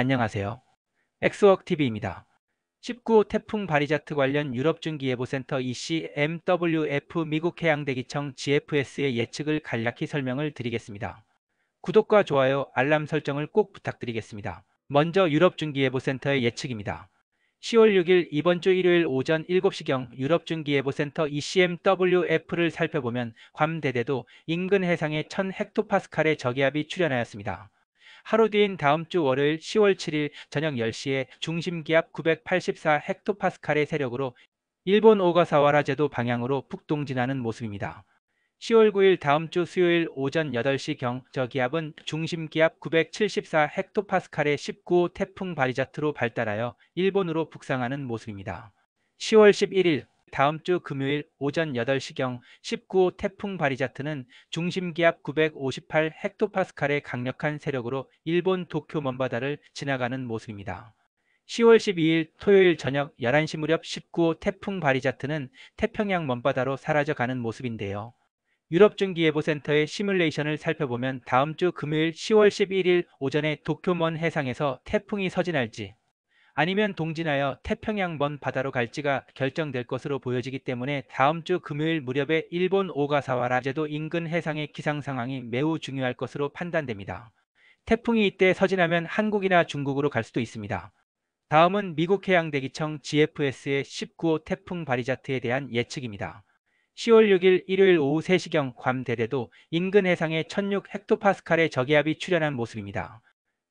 안녕하세요. 엑스웍TV입니다. 19호 태풍 바리자트 관련 유럽중기예보센터 ECMWF 미국 해양대기청 GFS의 예측을 간략히 설명을 드리겠습니다. 구독과 좋아요, 알람 설정을 꼭 부탁드리겠습니다. 먼저 유럽중기예보센터의 예측입니다. 10월 6일 이번 주 일요일 오전 7시경 유럽중기예보센터 ECMWF를 살펴보면 괌 대대도 인근 해상에 1000 헥토파스칼의 저기압이 출현하였습니다. 하루 뒤인 다음 주 월요일 10월 7일 저녁 10시에 중심기압 984 헥토파스칼의 세력으로 일본 오가사와라 제도 방향으로 북동 진하는 모습입니다. 10월 9일 다음 주 수요일 오전 8시경 저기압은 중심기압 974 헥토파스칼의 19호 태풍 바리자트로 발달하여 일본으로 북상하는 모습입니다. 10월 11일 다음 주 금요일 오전 8시경 19호 태풍 바리자트는 중심기압 958 헥토파스칼의 강력한 세력으로 일본 도쿄 먼바다를 지나가는 모습입니다. 10월 12일 토요일 저녁 11시 무렵 19호 태풍 바리자트는 태평양 먼바다로 사라져가는 모습인데요. 유럽중기예보센터의 시뮬레이션을 살펴보면 다음 주 금요일 10월 11일 오전에 도쿄 먼 해상에서 태풍이 서진할지 아니면 동진하여 태평양 먼 바다로 갈지가 결정될 것으로 보여지기 때문에 다음 주 금요일 무렵에 일본 오가사와 라 제도 인근 해상의 기상 상황이 매우 중요할 것으로 판단됩니다. 태풍이 이때 서진하면 한국이나 중국으로 갈 수도 있습니다. 다음은 미국 해양대기청 GFS의 19호 태풍 바리자트에 대한 예측입니다. 10월 6일 일요일 오후 3시경 괌 대대도 인근 해상에 1006 헥토파스칼의 저기압이 출현한 모습입니다.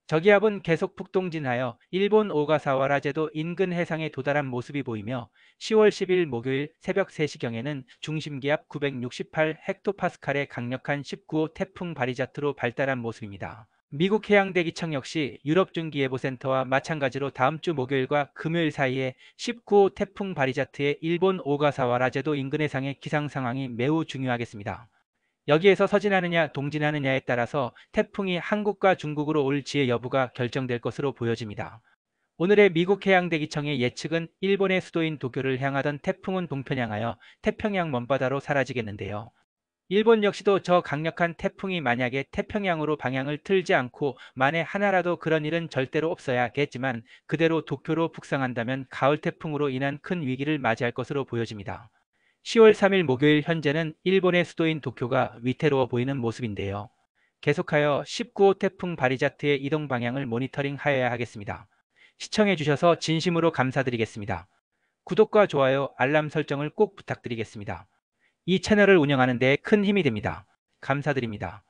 저기압은 계속 북동진하여 일본 오가사와라 제도 인근 해상에 도달한 모습이 보이며 10월 10일 목요일 새벽 3시경에는 중심기압 968 헥토파스칼의 강력한 19호 태풍 바리자트로 발달한 모습입니다. 미국 해양대기청 역시 유럽 중기예보센터와 마찬가지로 다음 주 목요일과 금요일 사이에 19호 태풍 바리자트의 일본 오가사와라 제도 인근 해상의 기상 상황이 매우 중요하겠습니다. 여기에서 서진하느냐 동진하느냐에 따라서 태풍이 한국과 중국으로 올 지의 여부가 결정될 것으로 보여집니다. 오늘의 미국 해양대기청의 예측은 일본의 수도인 도쿄를 향하던 태풍은 동편향하여 태평양 먼바다로 사라지겠는데요. 일본 역시도 저 강력한 태풍이 만약에 태평양으로 방향을 틀지 않고 만에 하나라도 그런 일은 절대로 없어야겠지만 그대로 도쿄로 북상한다면 가을 태풍으로 인한 큰 위기를 맞이할 것으로 보여집니다. 10월 3일 목요일 현재는 일본의 수도인 도쿄가 위태로워 보이는 모습인데요. 계속하여 19호 태풍 바리자트의 이동 방향을 모니터링 하여야 하겠습니다. 시청해주셔서 진심으로 감사드리겠습니다. 구독과 좋아요, 알람 설정을 꼭 부탁드리겠습니다. 이 채널을 운영하는 데 큰 힘이 됩니다. 감사드립니다.